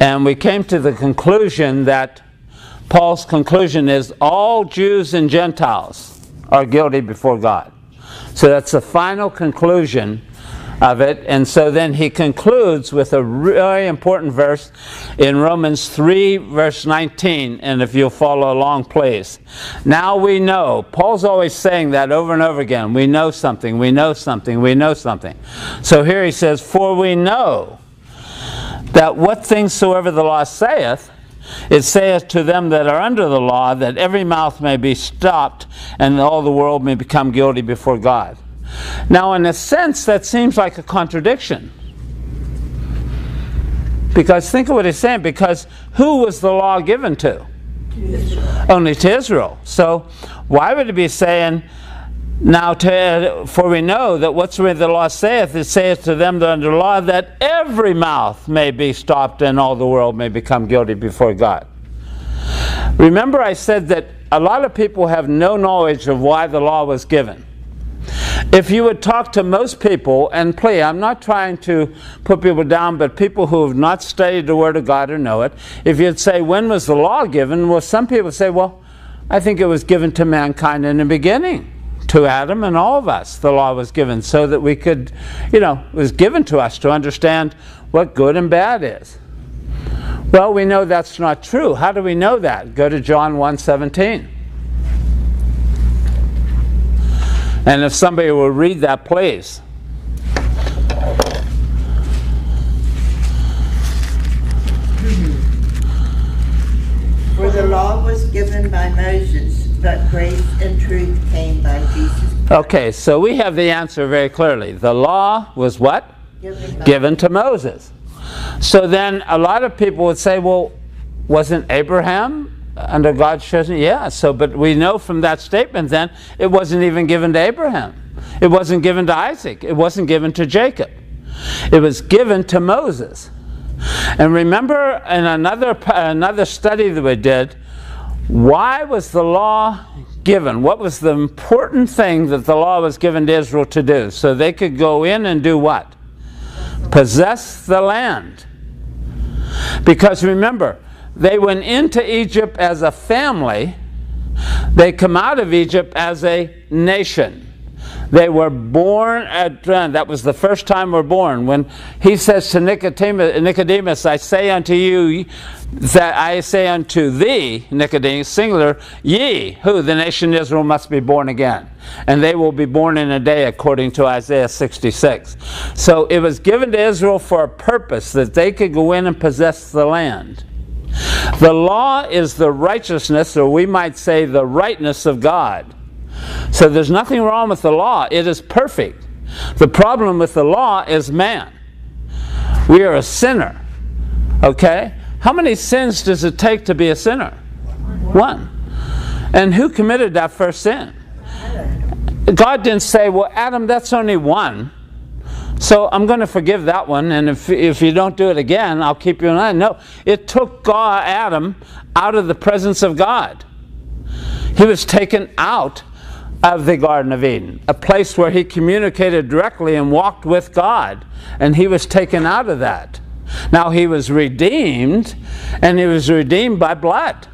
And we came to the conclusion that Paul's conclusion is all Jews and Gentiles are guilty before God. So that's the final conclusion of it. And so then he concludes with a really important verse in Romans 3, verse 19. And if you'll follow along, please. Now we know, Paul's always saying that over and over again. We know something, we know something, we know something. So here he says, For we know that what things soever the law saith, it saith to them that are under the law that every mouth may be stopped and all the world may become guilty before God. Now, in a sense, that seems like a contradiction. Because think of what he's saying. Because who was the law given to? Israel. Only to Israel. So why would he be saying, now to, for we know that whatsoever the law saith, it saith to them that are under law that every mouth may be stopped and all the world may become guilty before God. Remember, I said that a lot of people have no knowledge of why the law was given. If you would talk to most people, and please, I'm not trying to put people down, but people who have not studied the Word of God or know it, if you'd say, when was the law given? Well, some people say, well, I think it was given to mankind in the beginning. To Adam and all of us, the law was given so that we could, you know, it was given to us to understand what good and bad is. Well, we know that's not true. How do we know that? Go to John 1 17. And if somebody will read that, please. For the law was given by Moses, but grace and truth came by Jesus. Christ. Okay, so we have the answer very clearly. The law was what? Given, Given to Moses. So then a lot of people would say, well, wasn't Abraham under God's chosen? Yeah, so, but we know from that statement then it wasn't even given to Abraham. It wasn't given to Isaac. It wasn't given to Jacob. It was given to Moses. And remember in another, another study that we did, why was the law given? What was the important thing that the law was given to Israel to do? So they could go in and do what? Possess the land. Because remember, they went into Egypt as a family, they come out of Egypt as a nation. They were born at, uh, that was the first time we're born. When he says to Nicodemus, Nicodemus, I say unto you, that I say unto thee, Nicodemus, singular, ye, who the nation Israel must be born again. And they will be born in a day, according to Isaiah 66. So it was given to Israel for a purpose that they could go in and possess the land. The law is the righteousness, or we might say the rightness of God. So there's nothing wrong with the law, it is perfect. The problem with the law is man. We are a sinner. Okay? How many sins does it take to be a sinner? One. And who committed that first sin? God didn't say, well, Adam, that's only one. So I'm going to forgive that one, and if, if you don't do it again, I'll keep you in line. No, it took God, Adam out of the presence of God. He was taken out of the Garden of Eden, a place where he communicated directly and walked with God, and he was taken out of that. Now he was redeemed, and he was redeemed by blood.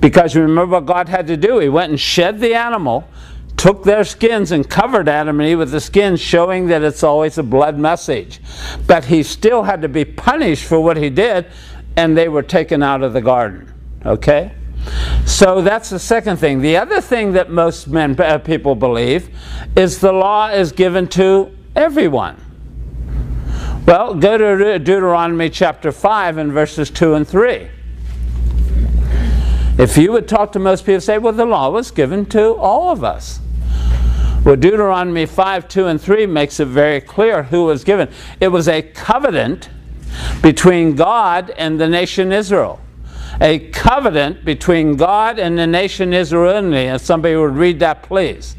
Because remember what God had to do? He went and shed the animal took their skins and covered Adam and Eve with the skins, showing that it's always a blood message. But he still had to be punished for what he did, and they were taken out of the garden. Okay? So that's the second thing. The other thing that most men, uh, people believe is the law is given to everyone. Well, go to Deuteronomy chapter 5 and verses 2 and 3. If you would talk to most people, say, well, the law was given to all of us. Well, Deuteronomy 5, 2, and 3 makes it very clear who was given. It was a covenant between God and the nation Israel. A covenant between God and the nation Israel. And somebody would read that, please.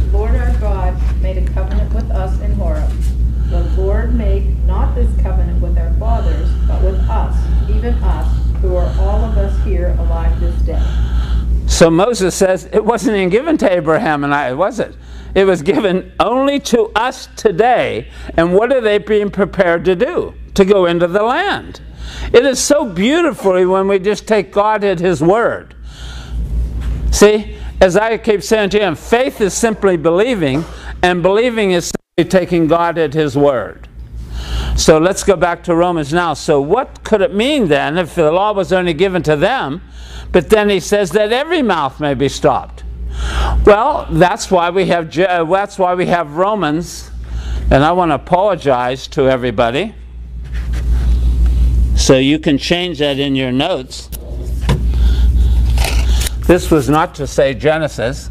The Lord our God made a covenant with us in Horeb. The Lord made not this covenant with our fathers, but with us, even us, who are all of us here alive this day. So Moses says it wasn't even given to Abraham and I, was it? It was given only to us today. And what are they being prepared to do? to go into the land. It is so beautiful when we just take God at His word. See, as I keep saying to him, faith is simply believing, and believing is simply taking God at His word. So let's go back to Romans now. So, what could it mean then if the law was only given to them, but then he says that every mouth may be stopped? Well, that's why we have uh, that's why we have Romans, and I want to apologize to everybody. So you can change that in your notes. This was not to say Genesis.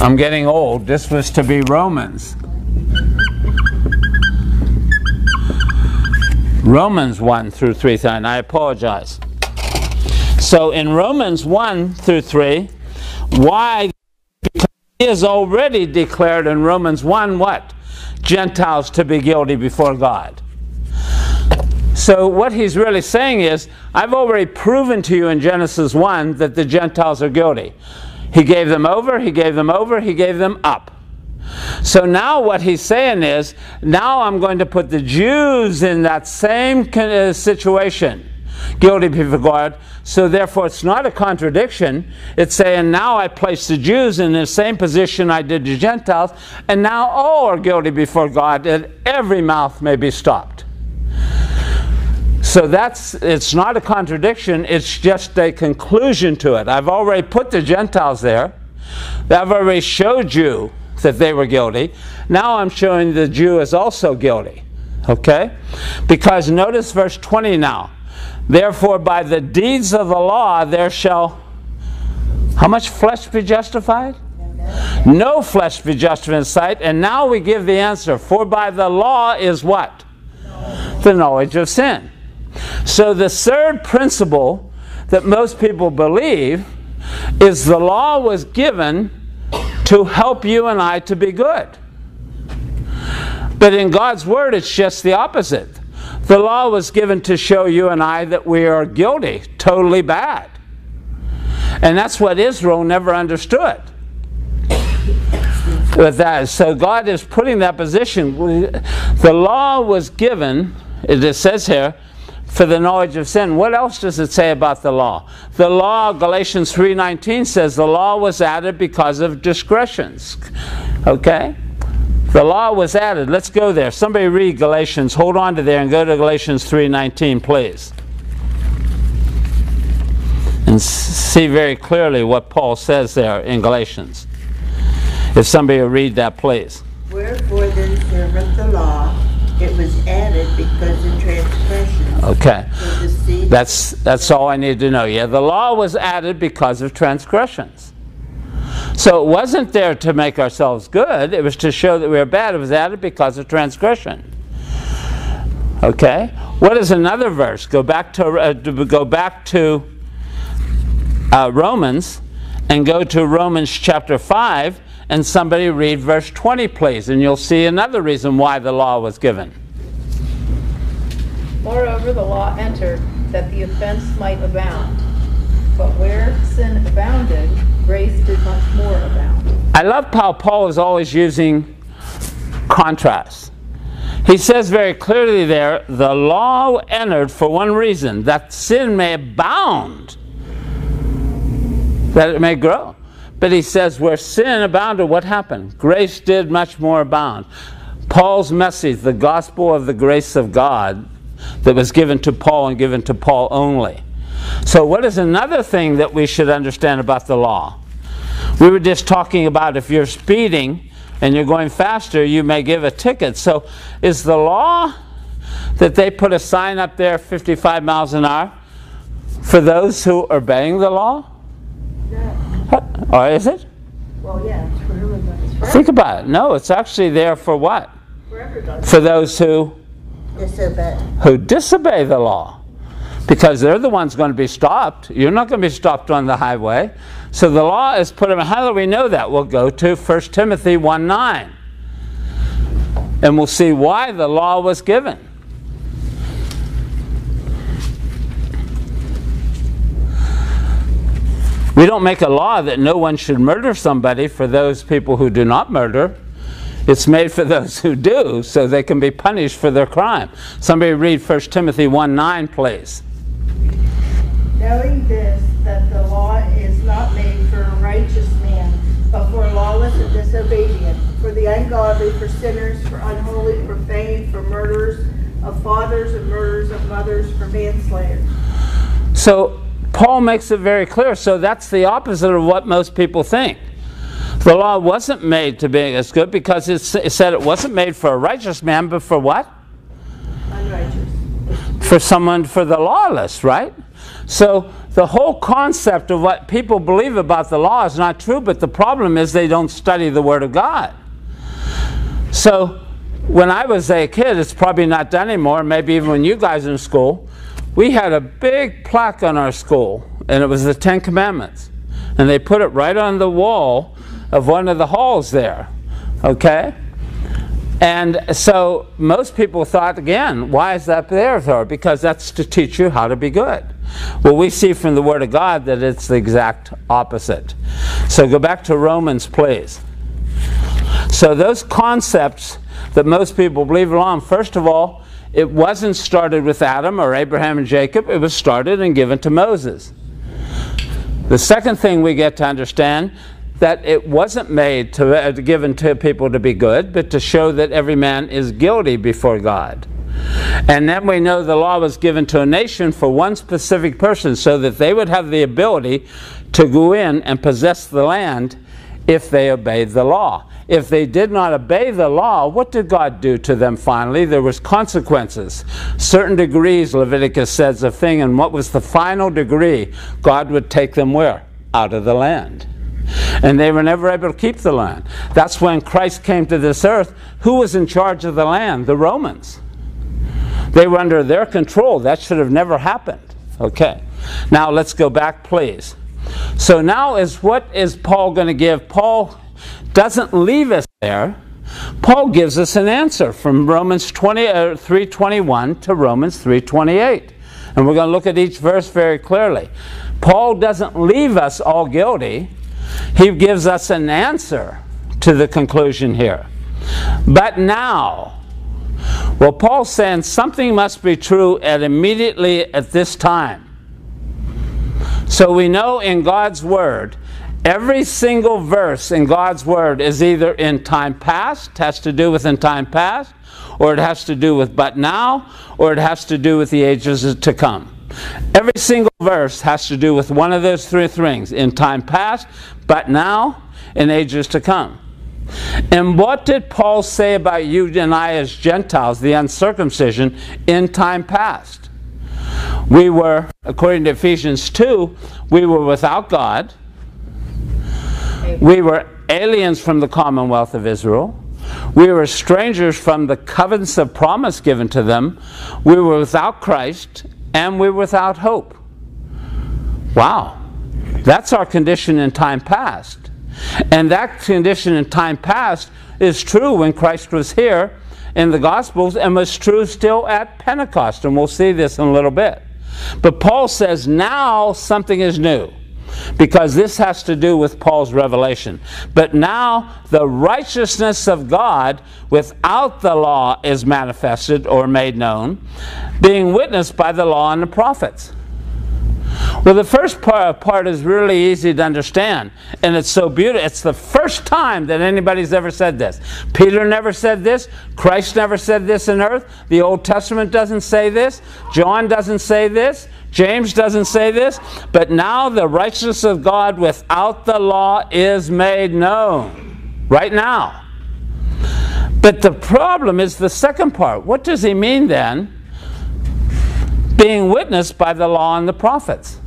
I'm getting old. This was to be Romans. Romans 1 through 3, and I apologize. So in Romans 1 through 3, why? Because he is already declared in Romans 1 what? Gentiles to be guilty before God. So what he's really saying is, I've already proven to you in Genesis 1 that the Gentiles are guilty. He gave them over, he gave them over, he gave them up. So now what he's saying is, now I'm going to put the Jews in that same uh, situation, guilty before God. So therefore, it's not a contradiction. It's saying now I place the Jews in the same position I did the Gentiles, and now all are guilty before God, and every mouth may be stopped. So that's it's not a contradiction, it's just a conclusion to it. I've already put the Gentiles there. I've already showed you that they were guilty. Now I'm showing the Jew is also guilty. Okay? Because notice verse 20 now. Therefore, by the deeds of the law, there shall how much flesh be justified? No flesh be justified in sight. And now we give the answer. For by the law is what? The knowledge of sin. So the third principle that most people believe is the law was given to help you and I to be good. But in God's Word, it's just the opposite. The law was given to show you and I that we are guilty, totally bad. And that's what Israel never understood. With that, so God is putting that position. The law was given, it says here, for the knowledge of sin. What else does it say about the law? The law, Galatians 3:19 says the law was added because of discretions. Okay? The law was added. Let's go there. Somebody read Galatians. Hold on to there and go to Galatians 3:19, please. And see very clearly what Paul says there in Galatians. If somebody will read that, please. Wherefore then serveth the law it was added because of transgression. Okay. That's, that's all I need to know. Yeah, the law was added because of transgressions. So it wasn't there to make ourselves good, it was to show that we were bad. It was added because of transgression. Okay? What is another verse? Go back to, uh, go back to uh, Romans and go to Romans chapter 5 and somebody read verse 20, please, and you'll see another reason why the law was given. Moreover, the law entered that the offense might abound. But where sin abounded, grace did much more abound. I love how Paul is always using contrast. He says very clearly there the law entered for one reason that sin may abound, that it may grow. But he says, where sin abounded, what happened? Grace did much more abound. Paul's message, the gospel of the grace of God, that was given to Paul and given to Paul only. So, what is another thing that we should understand about the law? We were just talking about if you're speeding and you're going faster, you may give a ticket. So, is the law that they put a sign up there 55 miles an hour for those who are obeying the law? Or is it? Well, yeah, it's for everybody. Think about it. No, it's actually there for what? For everybody. For those who Disobey. who disobey the law. Because they're the ones going to be stopped. You're not going to be stopped on the highway. So the law is put in. How do we know that? We'll go to 1 Timothy 1 9. And we'll see why the law was given. We don't make a law that no one should murder somebody for those people who do not murder. It's made for those who do, so they can be punished for their crime. Somebody read 1 Timothy 1 9, please. Knowing this, that the law is not made for a righteous man, but for lawless and disobedient, for the ungodly, for sinners, for unholy, profane, for murderers of fathers and murderers of mothers, for manslayers. So Paul makes it very clear. So that's the opposite of what most people think. The law wasn't made to be as good because it said it wasn't made for a righteous man, but for what? Unrighteous. For someone, for the lawless, right? So the whole concept of what people believe about the law is not true, but the problem is they don't study the Word of God. So when I was a kid, it's probably not done anymore, maybe even when you guys in school, we had a big plaque on our school, and it was the Ten Commandments. And they put it right on the wall of one of the halls there. Okay? And so most people thought, again, why is that there, Thor? Because that's to teach you how to be good. Well, we see from the Word of God that it's the exact opposite. So go back to Romans, please. So those concepts that most people believe along, first of all, it wasn't started with Adam or Abraham and Jacob, it was started and given to Moses. The second thing we get to understand that it wasn't made to uh, given to people to be good, but to show that every man is guilty before God. And then we know the law was given to a nation for one specific person so that they would have the ability to go in and possess the land if they obeyed the law. If they did not obey the law, what did God do to them finally? There was consequences. Certain degrees, Leviticus says a thing, and what was the final degree? God would take them where? Out of the land and they were never able to keep the land. That's when Christ came to this earth. Who was in charge of the land? The Romans. They were under their control. That should have never happened. Okay. Now let's go back, please. So now is what is Paul going to give? Paul doesn't leave us there. Paul gives us an answer from Romans 20, uh, 3.21 to Romans 3.28. And we're going to look at each verse very clearly. Paul doesn't leave us all guilty. He gives us an answer to the conclusion here. But now, well, Paul's saying something must be true at immediately at this time. So we know in God's Word, every single verse in God's Word is either in time past, has to do with in time past, or it has to do with but now, or it has to do with the ages to come. Every single verse has to do with one of those three things in time past, but now, in ages to come. And what did Paul say about you and I as Gentiles, the uncircumcision, in time past? We were, according to Ephesians 2, we were without God. We were aliens from the commonwealth of Israel. We were strangers from the covenants of promise given to them. We were without Christ and we were without hope. Wow. That's our condition in time past. And that condition in time past is true when Christ was here in the Gospels and was true still at Pentecost. And we'll see this in a little bit. But Paul says now something is new because this has to do with Paul's revelation. But now the righteousness of God without the law is manifested or made known, being witnessed by the law and the prophets. Well, the first part, part is really easy to understand, and it's so beautiful. It's the first time that anybody's ever said this. Peter never said this. Christ never said this in earth. The Old Testament doesn't say this. John doesn't say this. James doesn't say this, but now the righteousness of God without the law is made known. Right now. But the problem is the second part. What does he mean then? Being witnessed by the law and the prophets.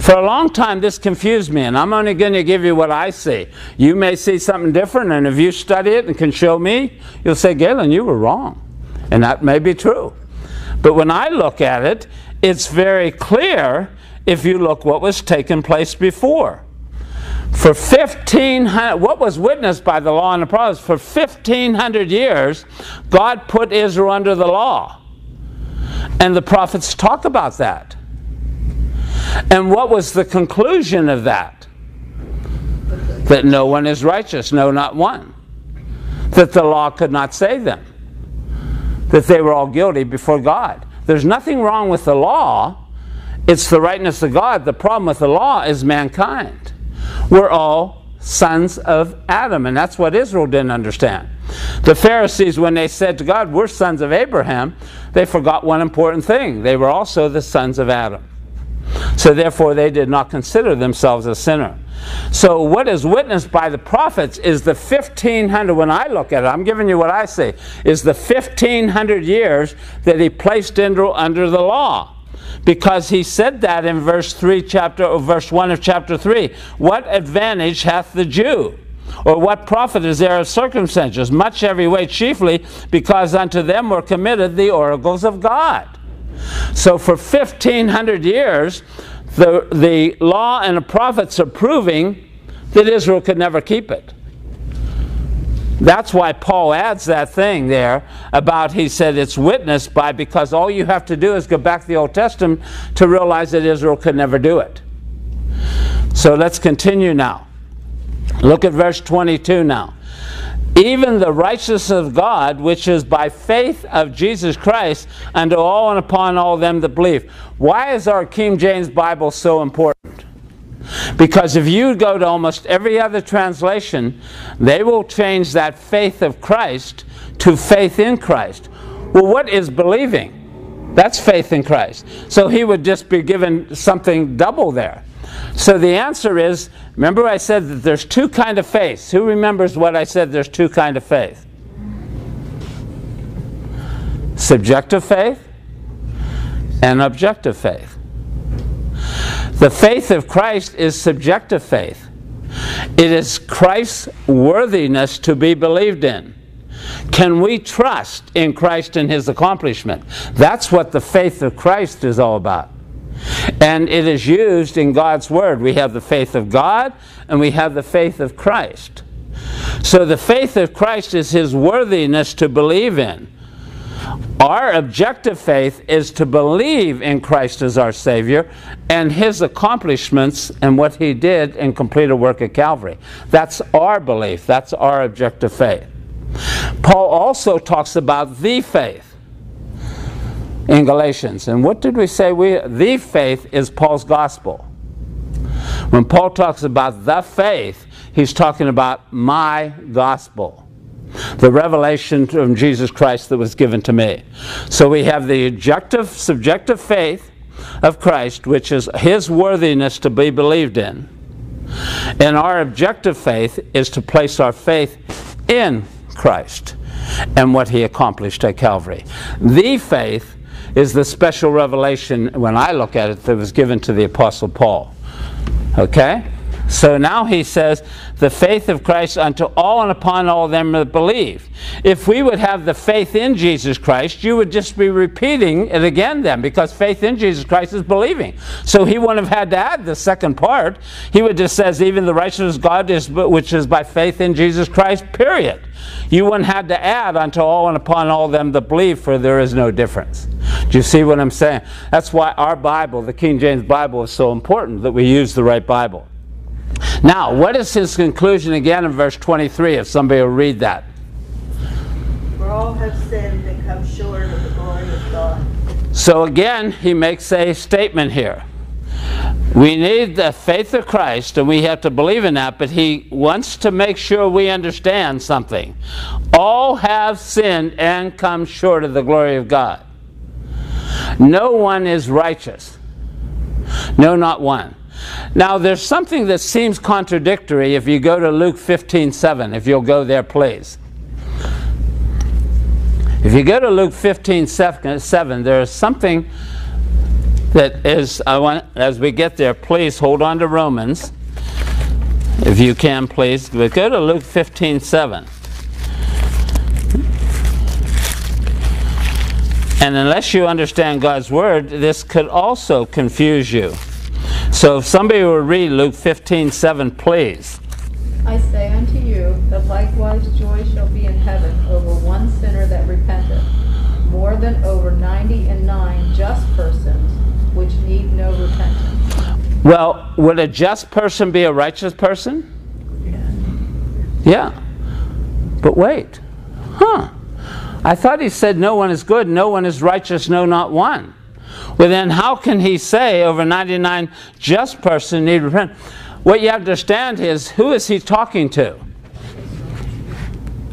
For a long time, this confused me, and I'm only going to give you what I see. You may see something different, and if you study it and can show me, you'll say, Galen, you were wrong. And that may be true. But when I look at it, it's very clear if you look what was taking place before. For 1500, what was witnessed by the law and the prophets, for 1500 years, God put Israel under the law. And the prophets talk about that. And what was the conclusion of that? That no one is righteous, no, not one. that the law could not save them, that they were all guilty before God. There's nothing wrong with the law, it's the rightness of God. The problem with the law is mankind. We're all sons of Adam, and that's what Israel didn't understand. The Pharisees, when they said to God, We're sons of Abraham, they forgot one important thing. They were also the sons of Adam. So therefore, they did not consider themselves a sinner. So what is witnessed by the prophets is the 1500, when I look at it, I'm giving you what I see, is the 1500 years that he placed Israel under the law. Because he said that in verse 3, chapter, or verse 1 of chapter 3. What advantage hath the Jew? Or what profit is there of circumcision? Much every way, chiefly because unto them were committed the oracles of God. So for 1500 years, the, the law and the prophets are proving that Israel could never keep it. That's why Paul adds that thing there about he said it's witnessed by because all you have to do is go back to the Old Testament to realize that Israel could never do it. So let's continue now. Look at verse 22 now. Even the righteousness of God, which is by faith of Jesus Christ, unto all and upon all them that believe. Why is our King James Bible so important? Because if you go to almost every other translation, they will change that faith of Christ to faith in Christ. Well, what is believing? That's faith in Christ. So he would just be given something double there. So the answer is, remember I said that there's two kind of faith. Who remembers what I said there's two kind of faith? Subjective faith and objective faith. The faith of Christ is subjective faith. It is Christ's worthiness to be believed in. Can we trust in Christ and his accomplishment? That's what the faith of Christ is all about. And it is used in God's Word. We have the faith of God and we have the faith of Christ. So the faith of Christ is his worthiness to believe in. Our objective faith is to believe in Christ as our Savior and His accomplishments and what He did and completed work at Calvary. That's our belief. That's our objective faith. Paul also talks about the faith in Galatians. And what did we say? We, the faith is Paul's gospel. When Paul talks about the faith, he's talking about my gospel the revelation from Jesus Christ that was given to me. So we have the objective, subjective faith of Christ, which is his worthiness to be believed in. And our objective faith is to place our faith in Christ and what he accomplished at Calvary. The faith is the special revelation, when I look at it, that was given to the Apostle Paul. Okay? So now he says, the faith of Christ unto all and upon all them that believe. If we would have the faith in Jesus Christ, you would just be repeating it again then, because faith in Jesus Christ is believing. So he wouldn't have had to add the second part. He would just says, even the righteousness of God is, which is by faith in Jesus Christ, period. You wouldn't have to add unto all and upon all them that believe, for there is no difference. Do you see what I'm saying? That's why our Bible, the King James Bible, is so important that we use the right Bible. Now, what is his conclusion again in verse 23, if somebody will read that? For all have sinned and come short of the glory of God. So again, he makes a statement here. We need the faith of Christ and we have to believe in that, but he wants to make sure we understand something. All have sinned and come short of the glory of God. No one is righteous. No, not one. Now, there's something that seems contradictory if you go to Luke 15 7, if you'll go there, please. If you go to Luke 15 7, there is something that is, I want, as we get there, please hold on to Romans, if you can, please. But go to Luke 15 7. And unless you understand God's word, this could also confuse you. So if somebody will read Luke 15, 7, please. I say unto you that likewise joy shall be in heaven over one sinner that repenteth, more than over ninety and nine just persons which need no repentance. Well, would a just person be a righteous person? Yeah. But wait. Huh. I thought he said, No one is good, no one is righteous, no, not one. Well, then how can he say over 99 just person need repent? What you have to understand is who is he talking to?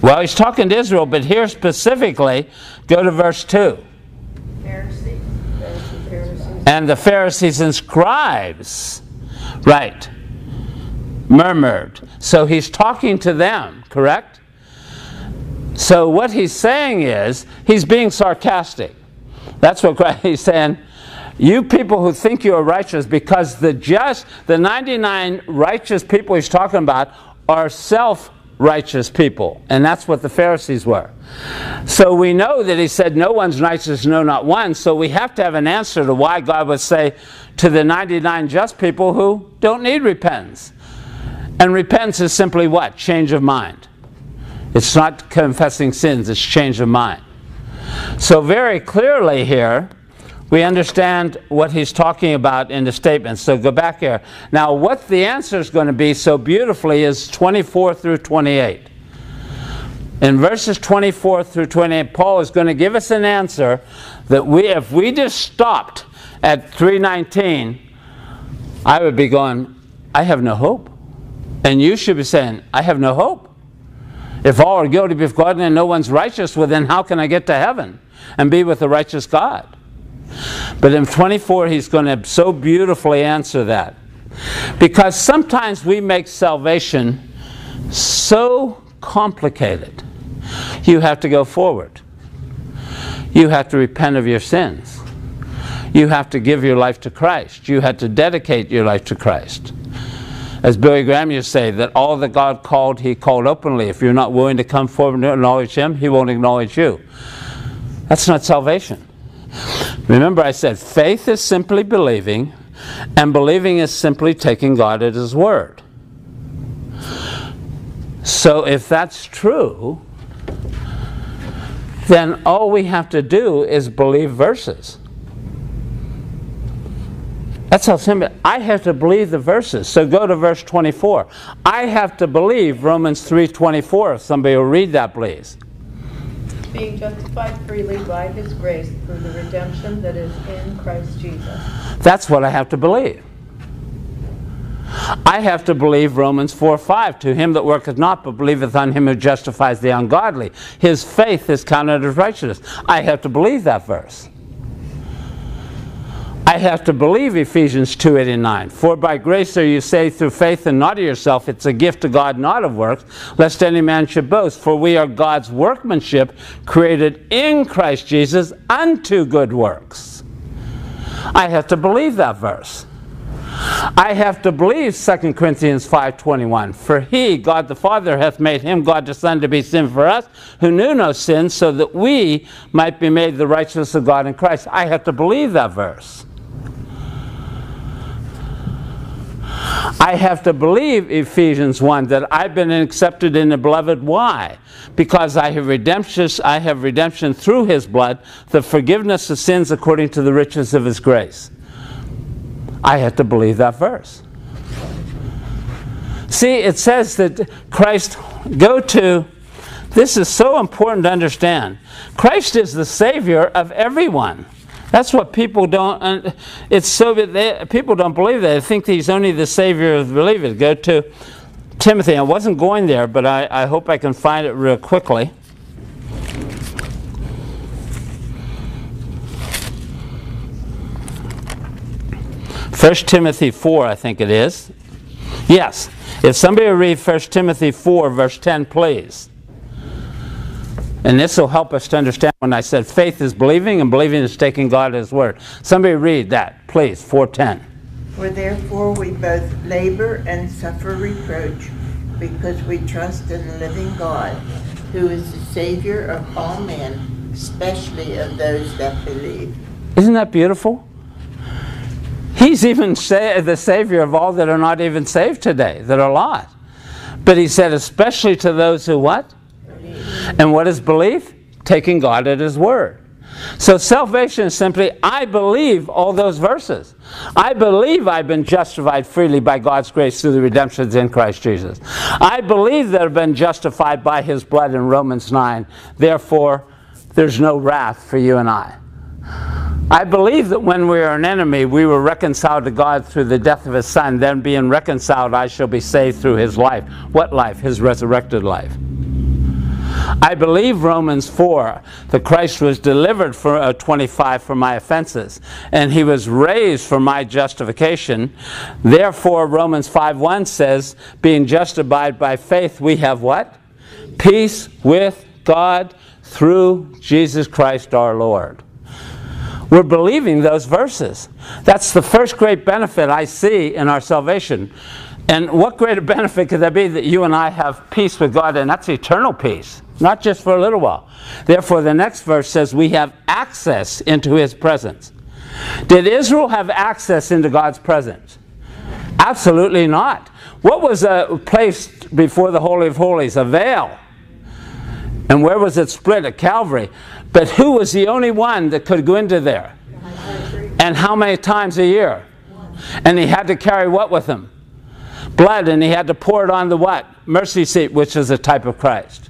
Well, he's talking to Israel, but here specifically, go to verse 2. Pharisees. And the Pharisees and scribes, right, murmured. So he's talking to them, correct? So what he's saying is, he's being sarcastic. That's what he's saying. You people who think you are righteous, because the just, the 99 righteous people he's talking about are self righteous people. And that's what the Pharisees were. So we know that he said, No one's righteous, no, not one. So we have to have an answer to why God would say to the 99 just people who don't need repentance. And repentance is simply what? Change of mind. It's not confessing sins, it's change of mind. So, very clearly here, we understand what he's talking about in the statement. So, go back here. Now, what the answer is going to be so beautifully is 24 through 28. In verses 24 through 28, Paul is going to give us an answer that we, if we just stopped at 319, I would be going, I have no hope. And you should be saying, I have no hope. If all are guilty before God and no one's righteous, well, then how can I get to heaven and be with the righteous God? But in 24, he's going to so beautifully answer that. Because sometimes we make salvation so complicated. You have to go forward. You have to repent of your sins. You have to give your life to Christ. You have to dedicate your life to Christ. As Billy Graham used to say, that all that God called, He called openly. If you're not willing to come forward and acknowledge Him, He won't acknowledge you. That's not salvation. Remember, I said faith is simply believing, and believing is simply taking God at His word. So, if that's true, then all we have to do is believe verses. That's how simple. I have to believe the verses. So go to verse 24. I have to believe Romans 3:24. If somebody will read that, please. Being justified freely by his grace through the redemption that is in Christ Jesus. That's what I have to believe. I have to believe Romans 4 5. To him that worketh not, but believeth on him who justifies the ungodly. His faith is counted as righteousness. I have to believe that verse. I have to believe Ephesians 2 8 and 9. For by grace are you saved through faith and not of yourself. It's a gift of God, not of works, lest any man should boast. For we are God's workmanship, created in Christ Jesus unto good works. I have to believe that verse. I have to believe 2 Corinthians 5:21. For he, God the Father, hath made him, God the Son, to be sin for us, who knew no sin, so that we might be made the righteousness of God in Christ. I have to believe that verse. I have to believe Ephesians 1 that I've been accepted in the beloved. Why? Because I have redemption, I have redemption through his blood, the forgiveness of sins according to the riches of his grace. I have to believe that verse. See, it says that Christ, go to, this is so important to understand. Christ is the Savior of everyone. That's what people don't, it's so that they, people don't believe that. They think he's only the Savior of the believers. Go to Timothy. I wasn't going there, but I, I hope I can find it real quickly. First Timothy 4, I think it is. Yes. If somebody read 1 Timothy 4, verse 10, please. And this will help us to understand when I said faith is believing and believing is taking God at His word. Somebody read that, please, 410. For therefore we both labor and suffer reproach, because we trust in the living God, who is the Savior of all men, especially of those that believe. Isn't that beautiful? He's even sa- the Savior of all that are not even saved today, that are lost. But he said, especially to those who what? And what is belief? Taking God at His word. So salvation is simply, I believe all those verses. I believe I've been justified freely by God's grace through the redemptions in Christ Jesus. I believe that I've been justified by his blood in Romans 9. Therefore, there's no wrath for you and I. I believe that when we are an enemy, we were reconciled to God through the death of his son. Then, being reconciled, I shall be saved through his life. What life? His resurrected life. I believe Romans 4 that Christ was delivered for uh, 25 for my offenses and he was raised for my justification. Therefore Romans 5:1 says, being justified by faith we have what? Peace with God through Jesus Christ our Lord. We're believing those verses. That's the first great benefit I see in our salvation. And what greater benefit could there be that you and I have peace with God, and that's eternal peace, not just for a little while. Therefore, the next verse says we have access into His presence. Did Israel have access into God's presence? Absolutely not. What was uh, placed before the Holy of Holies? A veil. And where was it split? At Calvary. But who was the only one that could go into there? And how many times a year? And he had to carry what with him? Blood and he had to pour it on the what? Mercy seat, which is a type of Christ.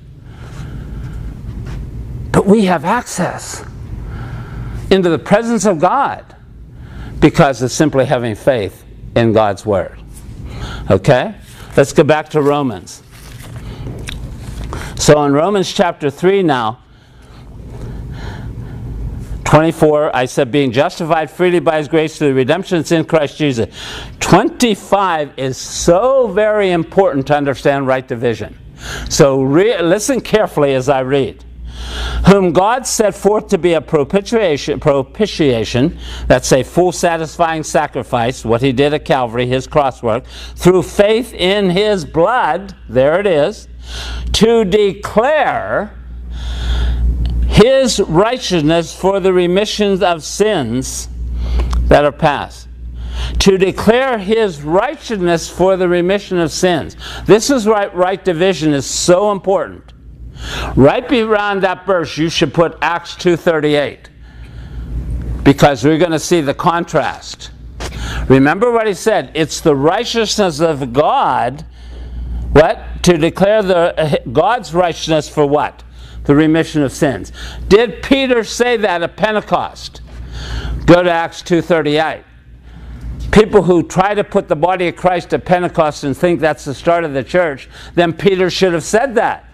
But we have access into the presence of God because of simply having faith in God's Word. Okay? Let's go back to Romans. So in Romans chapter 3 now, 24, I said, being justified freely by his grace through the redemption that's in Christ Jesus. 25 is so very important to understand right division. So re- listen carefully as I read. Whom God set forth to be a propitiation, propitiation, that's a full satisfying sacrifice, what he did at Calvary, his cross work, through faith in his blood, there it is, to declare his righteousness for the remissions of sins that are past. To declare his righteousness for the remission of sins. This is right, right division is so important. Right beyond that verse, you should put Acts 2.38 because we're going to see the contrast. Remember what he said. It's the righteousness of God, what? To declare the God's righteousness for what? The remission of sins. Did Peter say that at Pentecost? Go to Acts 2:38. People who try to put the body of Christ at Pentecost and think that's the start of the church, then Peter should have said that.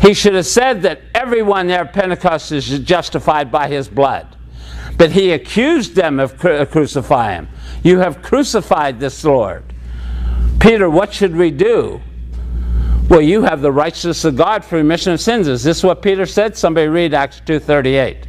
He should have said that everyone there at Pentecost is justified by his blood. But he accused them of cru- crucifying him. You have crucified this Lord. Peter, what should we do? Well, you have the righteousness of God for remission of sins. Is this what Peter said? Somebody read Acts 2.38.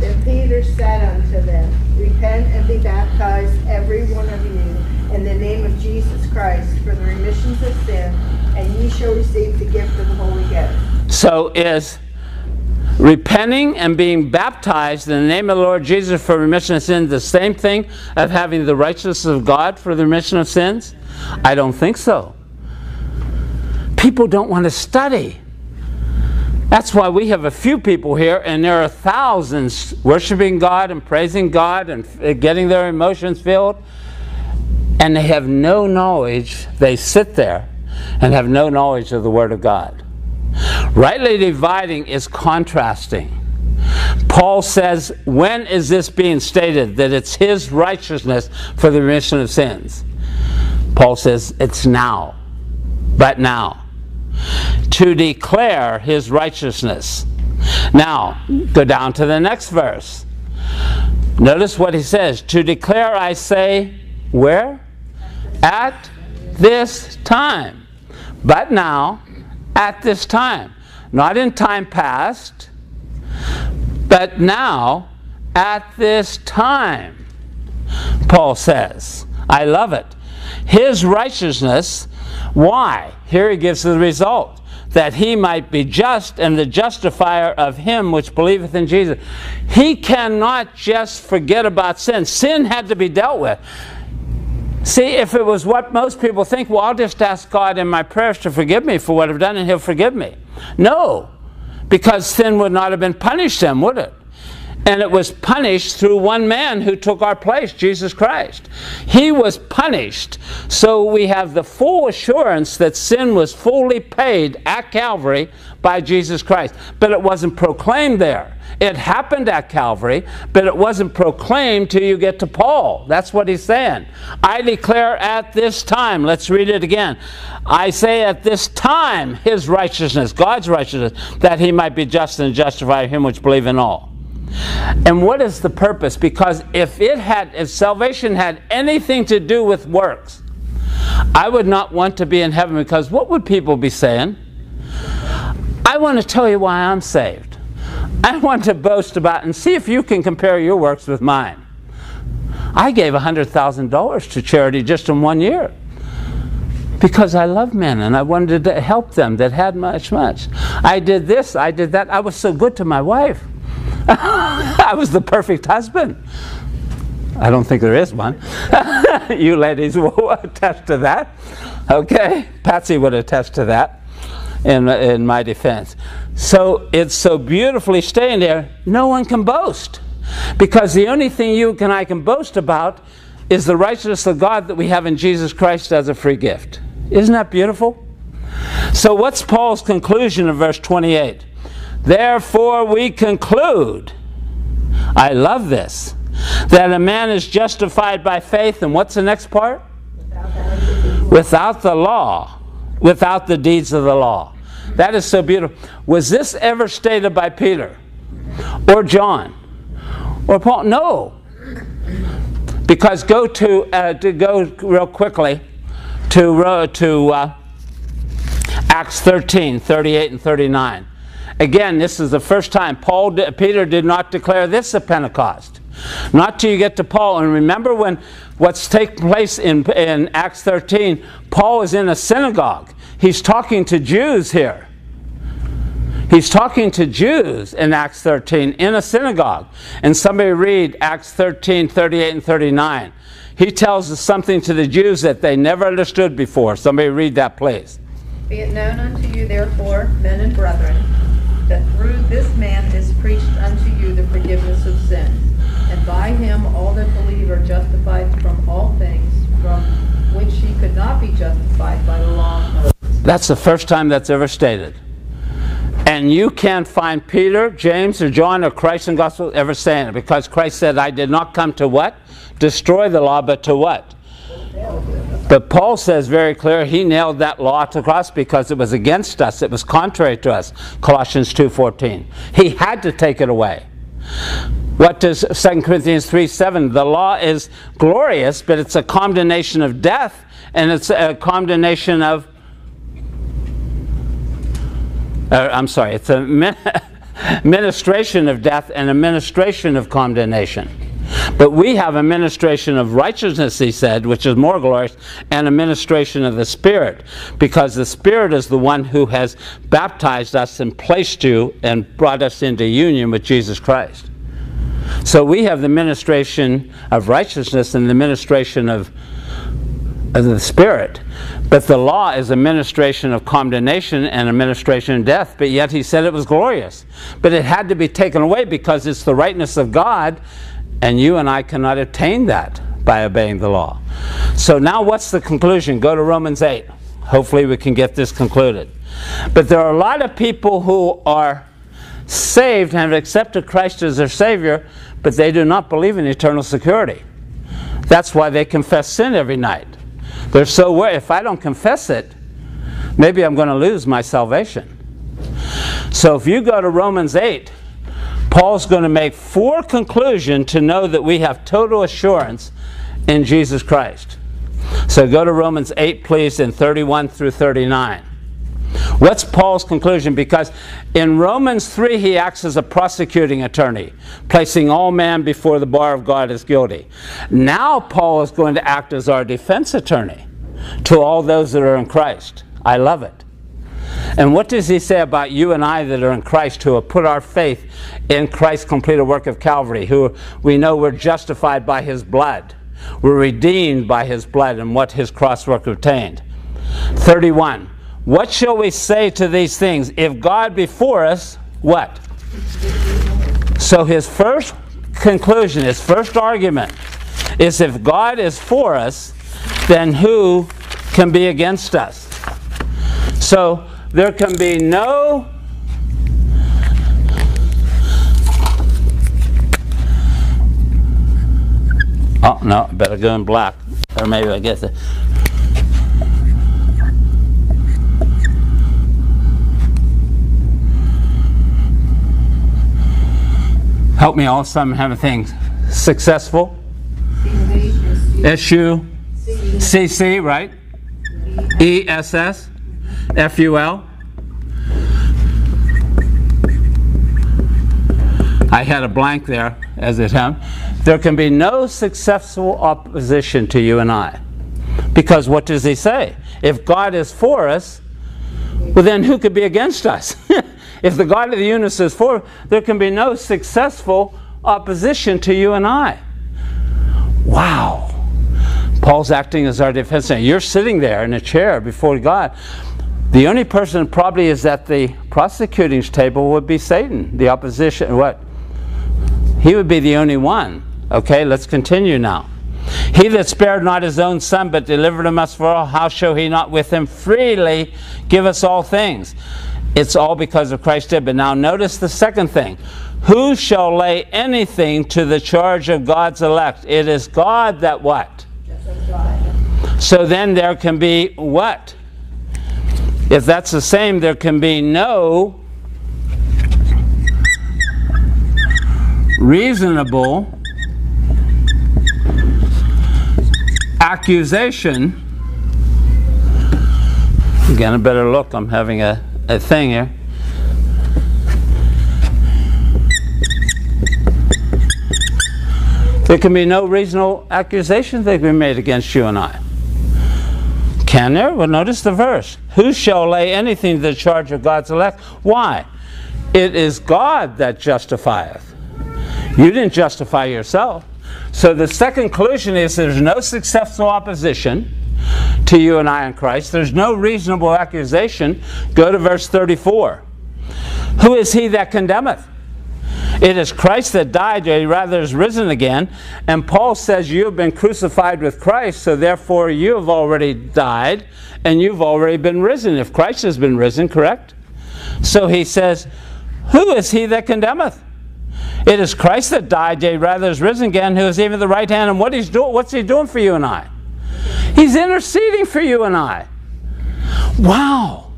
Then Peter said unto them, Repent and be baptized, every one of you, in the name of Jesus Christ, for the remission of sin, and ye shall receive the gift of the Holy Ghost. So is repenting and being baptized in the name of the Lord Jesus for remission of sins the same thing of having the righteousness of God for the remission of sins? I don't think so people don't want to study. That's why we have a few people here, and there are thousands worshiping God and praising God and uh, getting their emotions filled, and they have no knowledge. They sit there and have no knowledge of the Word of God. Rightly dividing is contrasting. Paul says, when is this being stated that it's his righteousness for the remission of sins? Paul says, it's now, but now to declare his righteousness. Now, go down to the next verse. Notice what he says To declare, I say, where? At this time. But now, at this time. Not in time past, but now, at this time. Paul says. I love it. His righteousness why? Here he gives the result that he might be just and the justifier of him which believeth in Jesus. He cannot just forget about sin. Sin had to be dealt with. See, if it was what most people think, well, I'll just ask God in my prayers to forgive me for what I've done and he'll forgive me. No, Because sin would not have been punished then, would it? And it was punished through one man who took our place, Jesus Christ. He was punished. So we have the full assurance that sin was fully paid at Calvary by Jesus Christ. But it wasn't proclaimed there. It happened at Calvary, but it wasn't proclaimed till you get to Paul. That's what he's saying. I declare at this time, let's read it again. I say at this time his righteousness, God's righteousness, that he might be just and justify him which believe in all. And what is the purpose? Because if it had, if salvation had anything to do with works, I would not want to be in heaven because what would people be saying? I want to tell you why I'm saved. I want to boast about and see if you can compare your works with mine. I gave $100,000 to charity just in one year because I love men and I wanted to help them that had much, much. I did this, I did that. I was so good to my wife. I was the perfect husband. I don't think there is one. you ladies will attest to that. Okay? Patsy would attest to that in, in my defense. So it's so beautifully staying there, no one can boast. Because the only thing you and I can boast about is the righteousness of God that we have in Jesus Christ as a free gift. Isn't that beautiful? So, what's Paul's conclusion in verse 28? Therefore, we conclude, I love this, that a man is justified by faith, and what's the next part? Without the law, without the deeds of the law. That is so beautiful. Was this ever stated by Peter or John or Paul? No. Because go to, uh, to go real quickly to, uh, to uh, Acts 13, 38 and 39. Again, this is the first time Paul, Peter did not declare this at Pentecost. Not till you get to Paul. And remember when what's taking place in, in Acts 13, Paul is in a synagogue. He's talking to Jews here. He's talking to Jews in Acts 13 in a synagogue. And somebody read Acts 13, 38 and 39. He tells us something to the Jews that they never understood before. Somebody read that, please. Be it known unto you, therefore, men and brethren, that through this man is preached unto you the forgiveness of sins. And by him all that believe are justified from all things from which he could not be justified by the law of Moses. That's the first time that's ever stated. And you can't find Peter, James, or John, or Christ in the Gospel ever saying it because Christ said, I did not come to what? Destroy the law, but to what? But Paul says very clear he nailed that law to the cross because it was against us. It was contrary to us. Colossians 2.14. He had to take it away. What does 2 Corinthians 3 7? The law is glorious, but it's a condemnation of death and it's a condemnation of. Uh, I'm sorry, it's a ministration of death and a ministration of condemnation. But we have a ministration of righteousness, he said, which is more glorious, and a ministration of the Spirit, because the Spirit is the one who has baptized us and placed you and brought us into union with Jesus Christ. So we have the ministration of righteousness and the ministration of, of the Spirit. But the law is a ministration of condemnation and a ministration of death. But yet he said it was glorious. But it had to be taken away because it's the rightness of God and you and I cannot attain that by obeying the law. So now what's the conclusion? Go to Romans 8. Hopefully we can get this concluded. But there are a lot of people who are saved and have accepted Christ as their Savior, but they do not believe in eternal security. That's why they confess sin every night. They're so worried, if I don't confess it, maybe I'm going to lose my salvation. So if you go to Romans 8, Paul's going to make four conclusions to know that we have total assurance in Jesus Christ. So go to Romans 8, please, in 31 through 39. What's Paul's conclusion? Because in Romans 3, he acts as a prosecuting attorney, placing all man before the bar of God as guilty. Now, Paul is going to act as our defense attorney to all those that are in Christ. I love it. And what does he say about you and I that are in Christ who have put our faith in Christ's completed work of Calvary, who we know we're justified by his blood? We're redeemed by his blood and what his cross work obtained. 31. What shall we say to these things? If God be for us, what? So his first conclusion, his first argument is if God is for us, then who can be against us? So there can be no Oh no, I better go in black. Or maybe I guess it. Help me all some have things successful. SU, CC, right? ESS, FUL. I had a blank there as it happened. There can be no successful opposition to you and I. Because what does he say? If God is for us, well, then who could be against us? if the God of the universe is for, there can be no successful opposition to you and I. Wow. Paul's acting as our defense. You're sitting there in a chair before God. The only person probably is at the prosecuting table would be Satan, the opposition. What? He would be the only one. Okay, let's continue now. He that spared not his own son, but delivered him us for all, how shall he not with him freely give us all things? It's all because of Christ did. But now notice the second thing. Who shall lay anything to the charge of God's elect? It is God that what? So then there can be what? If that's the same, there can be no reasonable accusation. Again, a better look. I'm having a, a thing here. There can be no reasonable accusation that can be made against you and I. Can there? Well, notice the verse. Who shall lay anything to the charge of God's elect? Why? It is God that justifieth. You didn't justify yourself. So the second conclusion is there's no successful opposition to you and I in Christ. There's no reasonable accusation. Go to verse 34. Who is he that condemneth? It is Christ that died, yea, rather is risen again. And Paul says you have been crucified with Christ, so therefore you have already died and you've already been risen. If Christ has been risen, correct? So he says, Who is he that condemneth? It is Christ that died, yea, rather is risen again, who is even the right hand. And what he's doing, what's he doing for you and I? He's interceding for you and I. Wow.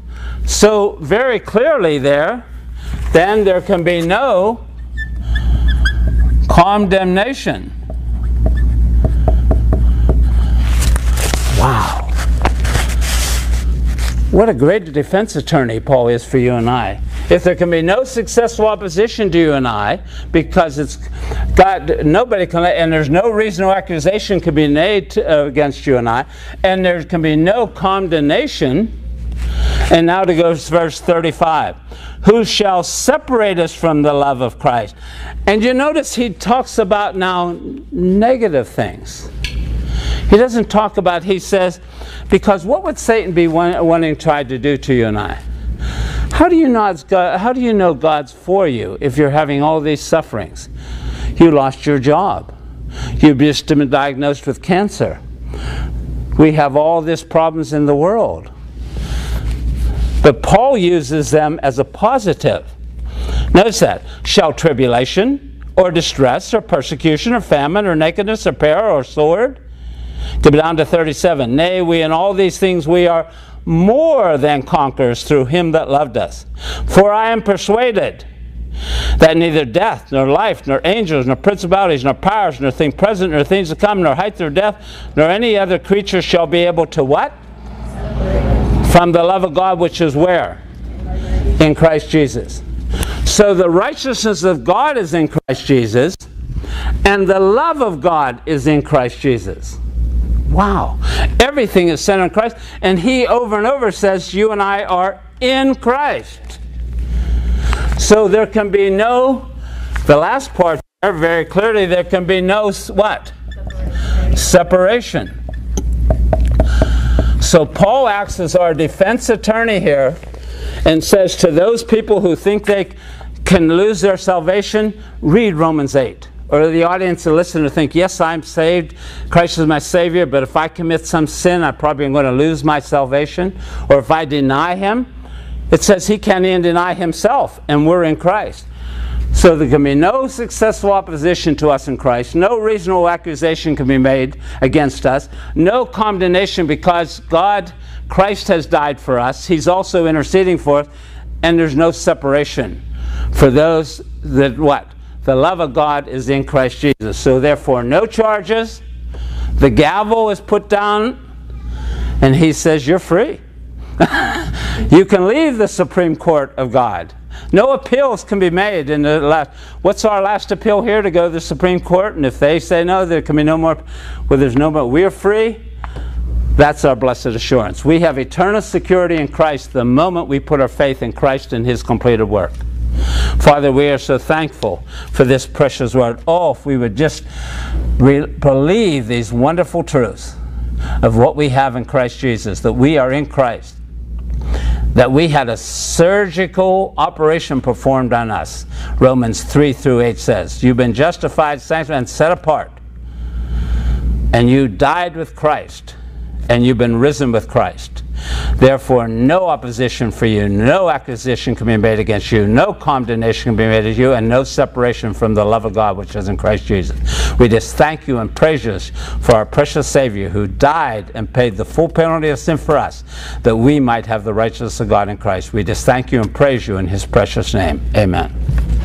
So very clearly there, then there can be no condemnation. Wow. What a great defense attorney Paul is for you and I. If there can be no successful opposition to you and I, because it's God, nobody can, and there's no reasonable accusation can be made to, uh, against you and I, and there can be no condemnation. And now to go to verse 35. Who shall separate us from the love of Christ? And you notice he talks about now negative things. He doesn't talk about, he says, because what would Satan be wanting to try to do to you and I? How do you know how do you know God's for you if you're having all these sufferings? You lost your job. You've just been diagnosed with cancer. We have all these problems in the world. But Paul uses them as a positive. Notice that. Shall tribulation or distress or persecution or famine or nakedness or peril or sword? Go down to 37. Nay, we in all these things we are more than conquerors through him that loved us. For I am persuaded that neither death, nor life, nor angels, nor principalities, nor powers, nor things present, nor things to come, nor height, nor depth, nor any other creature shall be able to what? From the love of God which is where? In Christ Jesus. So the righteousness of God is in Christ Jesus, and the love of God is in Christ Jesus. Wow. Everything is centered on Christ. And he over and over says, You and I are in Christ. So there can be no, the last part there, very clearly, there can be no what? Separation. Separation. So Paul acts as our defense attorney here and says to those people who think they can lose their salvation, read Romans 8. Or the audience, the listener, think, yes, I'm saved. Christ is my Savior, but if I commit some sin, I probably am going to lose my salvation. Or if I deny Him, it says He can't even deny Himself, and we're in Christ. So there can be no successful opposition to us in Christ. No reasonable accusation can be made against us. No condemnation because God, Christ has died for us. He's also interceding for us. And there's no separation for those that what? The love of God is in Christ Jesus. So therefore, no charges. The gavel is put down. And he says, You're free. you can leave the Supreme Court of God. No appeals can be made in the last. What's our last appeal here to go to the Supreme Court? And if they say no, there can be no more. Well, there's no more. We're free. That's our blessed assurance. We have eternal security in Christ the moment we put our faith in Christ and His completed work. Father, we are so thankful for this precious word. Oh, if we would just believe these wonderful truths of what we have in Christ Jesus, that we are in Christ, that we had a surgical operation performed on us. Romans 3 through 8 says, You've been justified, sanctified, and set apart. And you died with Christ, and you've been risen with Christ. Therefore, no opposition for you, no accusation can be made against you, no condemnation can be made against you, and no separation from the love of God which is in Christ Jesus. We just thank you and praise you for our precious Savior who died and paid the full penalty of sin for us, that we might have the righteousness of God in Christ. We just thank you and praise you in His precious name. Amen.